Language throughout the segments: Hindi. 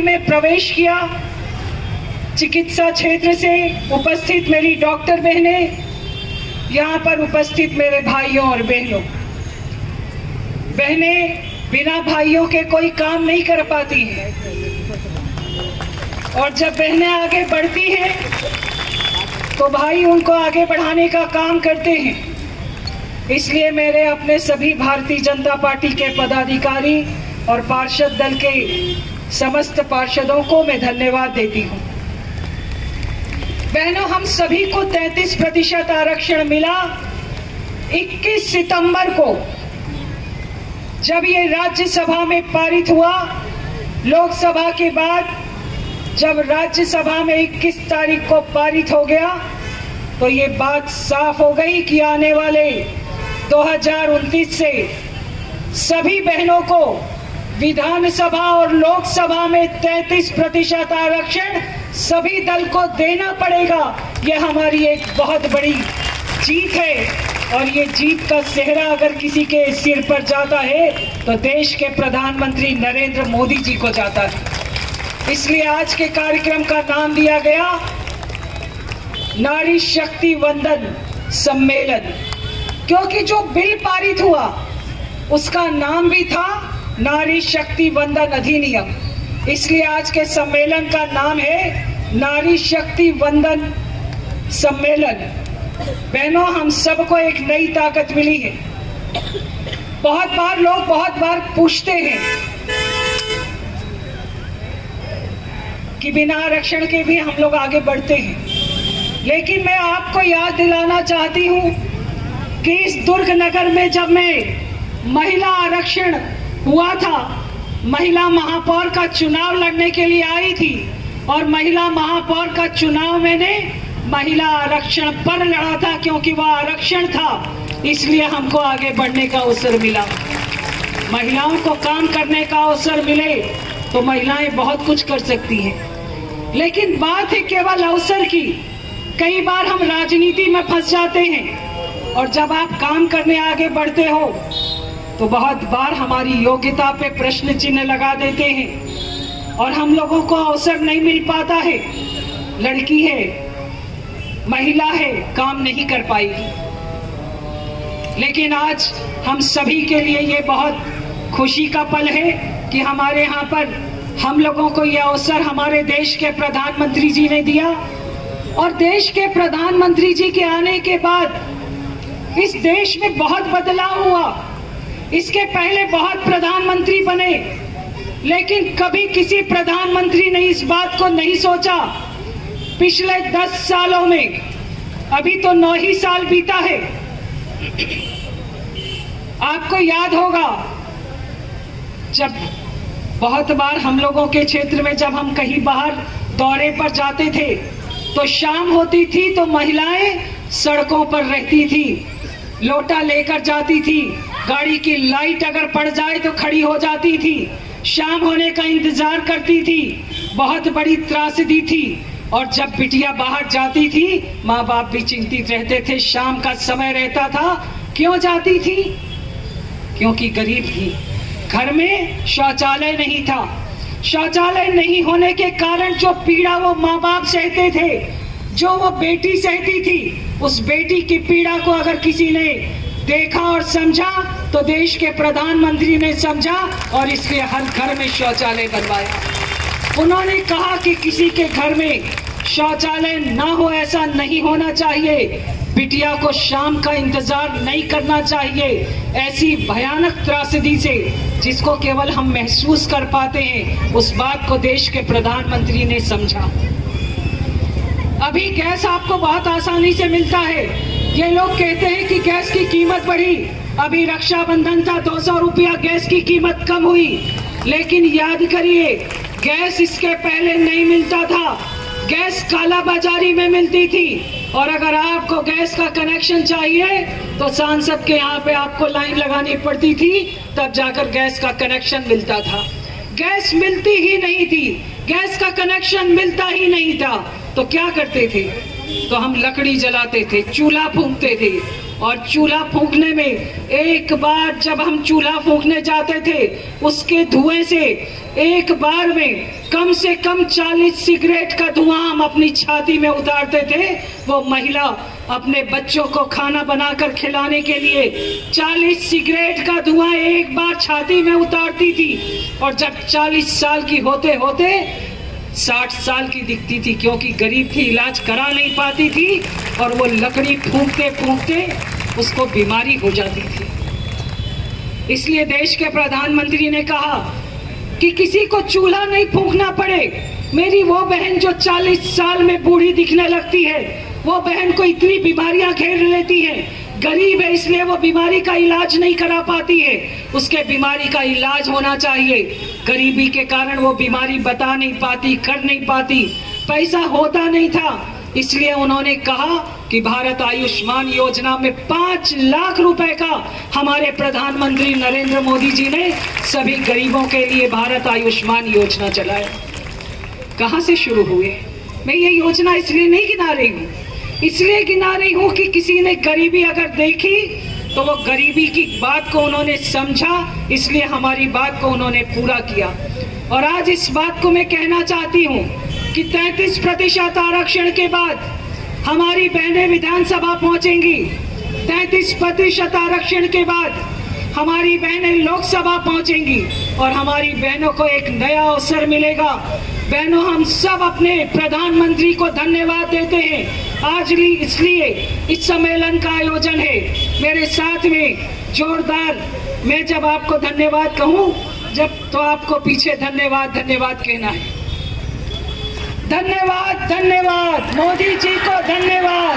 में प्रवेश किया। चिकित्सा क्षेत्र से उपस्थित मेरी डॉक्टर बहने, यहाँ पर उपस्थित मेरे भाइयों और बहनों। बहने बिना भाइयों के कोई काम नहीं कर पाती हैं। और जब बहनें आगे बढ़ती हैं तो भाई उनको आगे बढ़ाने का काम करते हैं। इसलिए मेरे अपने सभी भारतीय जनता पार्टी के पदाधिकारी और पार्षद दल के समस्त पार्षदों को मैं धन्यवाद देती हूँ। बहनों, हम सभी को 33 प्रतिशत आरक्षण मिला। 21 सितंबर को जब ये राज्यसभा में पारित हुआ, लोकसभा के बाद जब राज्यसभा में 21 तारीख को पारित हो गया तो ये बात साफ़ हो गई कि आने वाले 2029 से सभी बहनों को विधानसभा और लोकसभा में 33 प्रतिशत आरक्षण सभी दल को देना पड़ेगा। यह हमारी एक बहुत बड़ी जीत है। और ये जीत का सेहरा अगर किसी के सिर पर जाता है तो देश के प्रधानमंत्री नरेंद्र मोदी जी को जाता है। इसलिए आज के कार्यक्रम का नाम दिया गया, नारी शक्ति वंदन सम्मेलन। क्योंकि जो बिल पारित हुआ, उसका नाम भी था नारी शक्ति वंदन अधिनियम। इसलिए आज के सम्मेलन का नाम है नारी शक्ति वंदन सम्मेलन। बहनों, हम सबको एक नई ताकत मिली है। बहुत बार लोग बहुत बार पूछते हैं कि बिना आरक्षण के भी हम लोग आगे बढ़ते हैं। लेकिन मैं आपको याद दिलाना चाहती हूँ कि इस दुर्ग नगर में जब मैं महिला आरक्षण हुआ था। महिला महापौर का चुनाव लड़ने के लिए आई थी और महिला महापौर का चुनाव मैंने महिला आरक्षण पर लड़ा था क्योंकि वह आरक्षण था, इसलिए हमको आगे बढ़ने का अवसर मिला। महिलाओं को काम करने का अवसर मिले तो महिलाएँ बहुत कुछ कर सकती हैं। लेकिन बात है केवल अवसर की। कई बार हम राजनीति में फंस जाते हैं और जब आप काम करने आगे बढ़ते हो तो बहुत बार हमारी योग्यता पे प्रश्न चिन्ह लगा देते हैं और हम लोगों को अवसर नहीं मिल पाता है। लड़की है, महिला है, काम नहीं कर पाएगी। लेकिन आज हम सभी के लिए ये बहुत खुशी का पल है कि हमारे यहाँ पर हम लोगों को यह अवसर हमारे देश के प्रधानमंत्री जी ने दिया और देश के प्रधानमंत्री जी के आने के बाद इस देश में बहुत बदलाव हुआ। इसके पहले बहुत प्रधानमंत्री बने, लेकिन कभी किसी प्रधानमंत्री ने इस बात को नहीं सोचा। पिछले दस सालों में, अभी तो नौ ही साल बीता है। आपको याद होगा, जब बहुत बार हम लोगों के क्षेत्र में जब हम कहीं बाहर दौरे पर जाते थे तो शाम होती थी तो महिलाएँ सड़कों पर रहती थी, लोटा लेकर जाती थी। गाड़ी की लाइट अगर पड़ जाए तो खड़ी हो जाती थी। शाम होने का इंतज़ार करती थी। बहुत बड़ी त्रासदी थी। और जब बिटिया बाहर जाती थी माँ बाप भी चिंतित रहते थे। शाम का समय रहता था। क्यों जाती थी? क्योंकि गरीब थी। घर में शौचालय नहीं था। शौचालय नहीं होने के कारण जो पीड़ा वो माँ बाप सहते थे, जो वो बेटी सहती थी, उस बेटी की पीड़ा को अगर किसी ने देखा और समझा तो देश के प्रधानमंत्री ने समझा और इसलिए हर घर में शौचालय बनवाया। उन्होंने कहा कि किसी के घर में शौचालय ना हो, ऐसा नहीं होना चाहिए। बिटिया को शाम का इंतज़ार नहीं करना चाहिए। ऐसी भयानक त्रासदी से जिसको केवल हम महसूस कर पाते हैं, उस बात को देश के प्रधानमंत्री ने समझा। अभी गैस आपको बहुत आसानी से मिलता है। ये लोग कहते हैं कि गैस की कीमत बढ़ी। अभी रक्षाबंधन था, दो सौ रुपया गैस की कीमत कम हुई। लेकिन याद करिए, गैस इसके पहले नहीं मिलता था। गैस काला बाजारी में मिलती थी। और अगर आपको गैस का कनेक्शन चाहिए तो सांसद के यहाँ पे आपको लाइन लगानी पड़ती थी, तब जाकर गैस का कनेक्शन मिलता था। गैस मिलती ही नहीं थी। गैस का कनेक्शन मिलता ही नहीं था। तो क्या करते थे? तो हम लकड़ी जलाते थे, चूल्हा फूंकते थे। और चूल्हा फूंकने में एक बार जब हम चूल्हा फूंकने जाते थे, उसके धुएँ से एक बार में कम से कम 40 सिगरेट का धुआँ हम अपनी छाती में उतारते थे। वो महिला अपने बच्चों को खाना बनाकर खिलाने के लिए 40 सिगरेट का धुआँ एक बार छाती में उतारती थी। और जब 40 साल की होते होते 60 साल की दिखती थी क्योंकि गरीब थी, इलाज करा नहीं पाती थी और वो लकड़ी फूंकते फूंकते उसको बीमारी हो जाती थी। इसलिए देश के प्रधानमंत्री ने कहा कि किसी को चूल्हा नहीं फूकना पड़े। मेरी वो बहन जो 40 साल में बूढ़ी दिखने लगती है, वो बहन को इतनी बीमारियाँ घेर लेती हैं गरीब है, इसलिए वो बीमारी का इलाज नहीं करा पाती है। उसके बीमारी का इलाज होना चाहिए। गरीबी के कारण वो बीमारी बता नहीं पाती, कर नहीं पाती। पैसा होता नहीं था, इसलिए उन्होंने कहा कि भारत आयुष्मान योजना में पाँच लाख रुपए का हमारे प्रधानमंत्री नरेंद्र मोदी जी ने सभी गरीबों के लिए भारत आयुष्मान योजना चलाया। कहाँ से शुरू हुए? मैं ये योजना इसलिए नहीं गिना रही हूँ इसलिए गिना रही हूँ कि किसी ने गरीबी अगर देखी तो वो गरीबी की बात को उन्होंने समझा, इसलिए हमारी बात को उन्होंने पूरा किया। और आज इस बात को मैं कहना चाहती हूँ कि 33 प्रतिशत आरक्षण के बाद हमारी बहनें विधानसभा पहुंचेंगी। 33 प्रतिशत आरक्षण के बाद हमारी बहनें लोकसभा पहुंचेंगी और हमारी बहनों को एक नया अवसर मिलेगा। बहनों, हम सब अपने प्रधानमंत्री को धन्यवाद देते हैं। आज भी इसलिए इस सम्मेलन का आयोजन है। मेरे साथ में जोरदार, मैं जब आपको धन्यवाद कहूँ, जब तो आपको पीछे धन्यवाद धन्यवाद कहना है। धन्यवाद धन्यवाद। मोदी जी को धन्यवाद।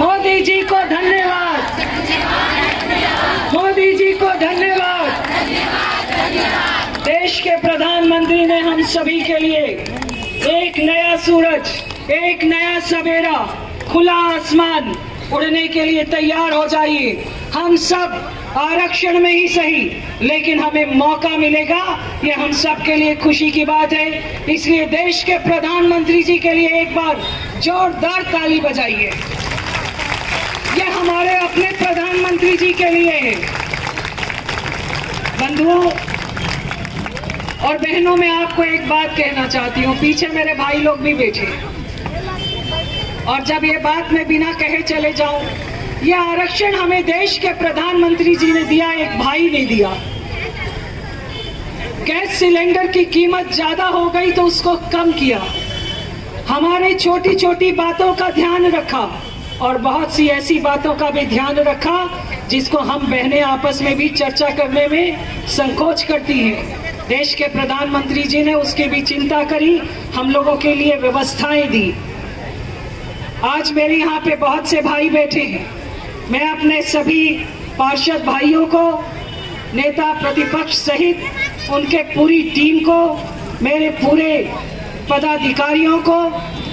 मोदी जी को धन्यवाद। मोदी जी को धन्यवाद। देश के प्रधानमंत्री ने हम सभी के लिए एक नया सूरज एक नया सवेरा, खुला आसमान उड़ने के लिए तैयार हो जाइए। हम सब आरक्षण में ही सही, लेकिन हमें मौका मिलेगा। ये हम सब के लिए खुशी की बात है। इसलिए देश के प्रधानमंत्री जी के लिए एक बार जोरदार ताली बजाइए। ये हमारे अपने प्रधानमंत्री जी के लिए है। बंधुओं और बहनों, में आपको एक बात कहना चाहती हूँ। पीछे मेरे भाई लोग भी बैठे और जब ये बात मैं बिना कहे चले जाऊँ यह आरक्षण हमें देश के प्रधानमंत्री जी ने दिया, एक भाई ने दिया। गैस सिलेंडर की कीमत ज़्यादा हो गई तो उसको कम किया। हमारे छोटी छोटी बातों का ध्यान रखा और बहुत सी ऐसी बातों का भी ध्यान रखा, जिसको हम बहनें आपस में भी चर्चा करने में संकोच करती हैं। देश के प्रधानमंत्री जी ने उसकी भी चिंता करी, हम लोगों के लिए व्यवस्थाएँ दी। आज मेरे यहाँ पे बहुत से भाई बैठे हैं। मैं अपने सभी पार्षद भाइयों को, नेता प्रतिपक्ष सहित उनके पूरी टीम को, मेरे पूरे पदाधिकारियों को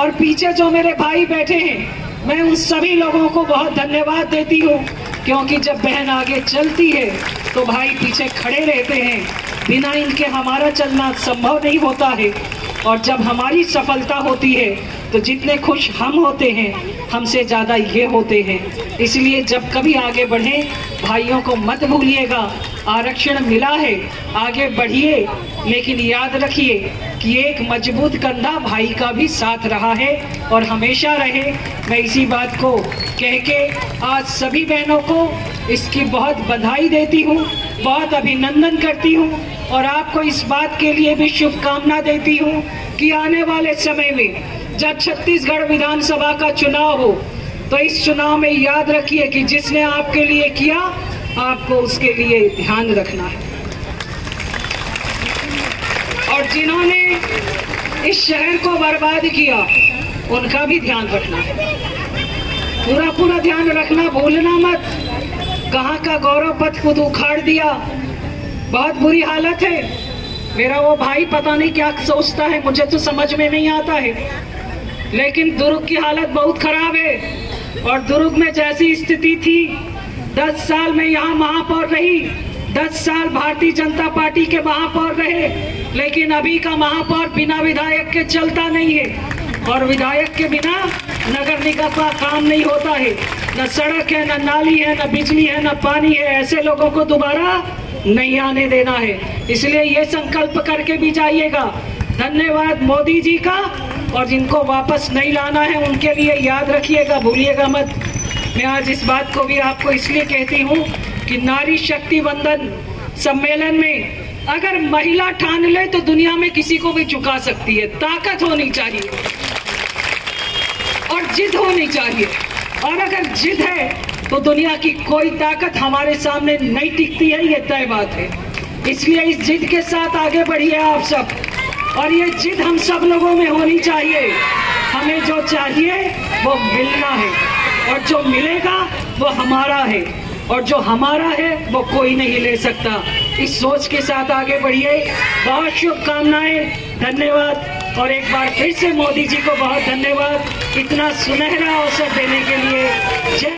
और पीछे जो मेरे भाई बैठे हैं, मैं उन सभी लोगों को बहुत धन्यवाद देती हूँ, क्योंकि जब बहन आगे चलती है तो भाई पीछे खड़े रहते हैं। बिना इनके हमारा चलना संभव नहीं होता है। और जब हमारी सफलता होती है तो जितने खुश हम होते हैं, हमसे ज़्यादा ये होते हैं। इसलिए जब कभी आगे बढ़ें, भाइयों को मत भूलिएगा। आरक्षण मिला है, आगे बढ़िए। लेकिन याद रखिए कि एक मज़बूत कंधा भाई का भी साथ रहा है और हमेशा रहे। मैं इसी बात को कह के आज सभी बहनों को इसकी बहुत बधाई देती हूँ, बहुत अभिनंदन करती हूँ और आपको इस बात के लिए भी शुभकामना देती हूँ कि आने वाले समय में जब छत्तीसगढ़ विधानसभा का चुनाव हो तो इस चुनाव में याद रखिए कि जिसने आपके लिए किया, आपको उसके लिए ध्यान रखना है। जिन्होंने इस शहर को बर्बाद किया, उनका भी ध्यान रखना। पूरा पूरा ध्यान रखना, भूलना मत। कहाँ का गौरव पथ खुद उखाड़ दिया। बहुत बुरी हालत है। मेरा वो भाई पता नहीं क्या सोचता है, मुझे तो समझ में नहीं आता है। लेकिन दुर्ग की हालत बहुत खराब है। और दुर्ग में जैसी स्थिति थी, दस साल में यहाँ महापौर रही, दस साल भारतीय जनता पार्टी के महापौर रहे। लेकिन अभी का महापौर बिना विधायक के चलता नहीं है। और विधायक के बिना नगर निगम का काम नहीं होता है। न सड़क है, न नाली है, न बिजली है, न पानी है, ऐसे लोगों को दोबारा नहीं आने देना है। इसलिए ये संकल्प करके भी जाइएगा। धन्यवाद मोदी जी का। और जिनको वापस नहीं लाना है, उनके लिए याद रखिएगा, भूलिएगा मत। मैं आज इस बात को भी आपको इसलिए कहती हूँ कि नारी शक्ति वंदन सम्मेलन में अगर महिला ठान ले तो दुनिया में किसी को भी चुका सकती है। ताकत होनी चाहिए। और जिद होनी चाहिए। और अगर जिद है तो दुनिया की कोई ताकत हमारे सामने नहीं टिकती है, ये तय बात है। इसलिए इस जिद के साथ आगे बढ़िए आप सब। और ये जिद हम सब लोगों में होनी चाहिए। हमें जो चाहिए, वो मिलना है। और जो मिलेगा, वो हमारा है। और जो हमारा है, वो कोई नहीं ले सकता। इस सोच के साथ आगे बढ़िए। बहुत शुभकामनाएँ, धन्यवाद। और एक बार फिर से मोदी जी को बहुत धन्यवाद। इतना सुनहरा अवसर देने के लिए। जय